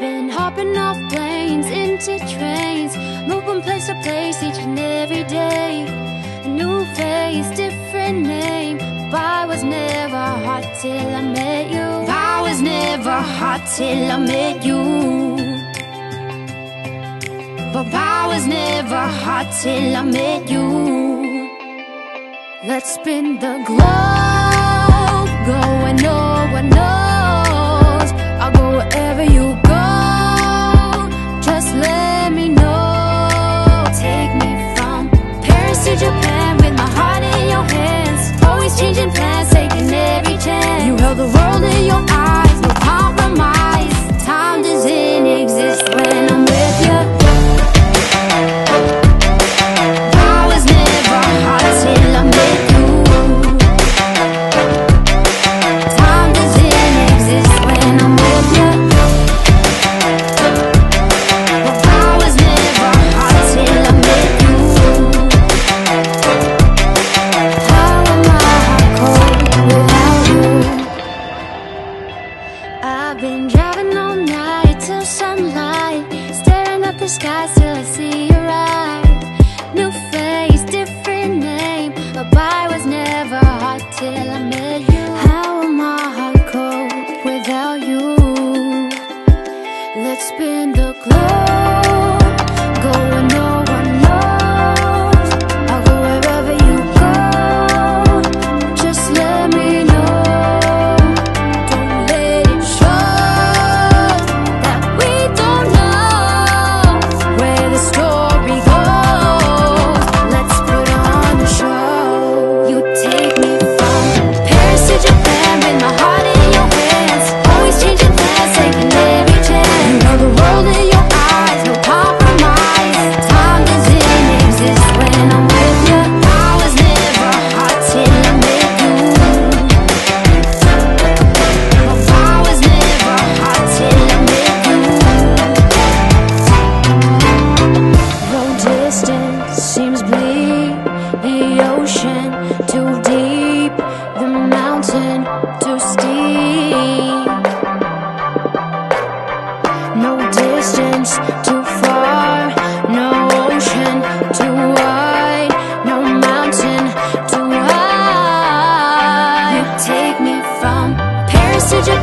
been hopping off planes into trains, moving place to place each and every day. A new face, different name. But I was never hot till I met you. I was never hot till I met you. But I was never hot till I met you. Let's spin the globe, go where open the clothes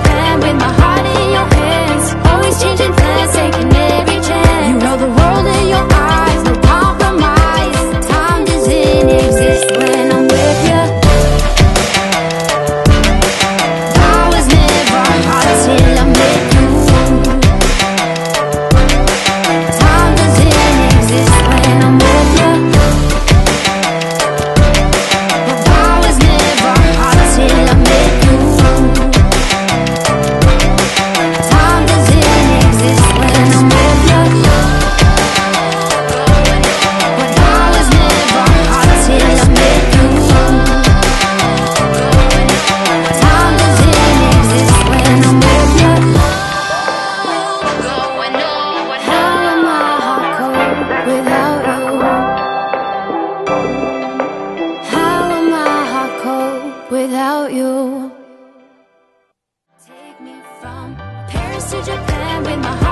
plan with my heart in your hands. Always changing plans, taking without you. Take me from Paris to Japan with my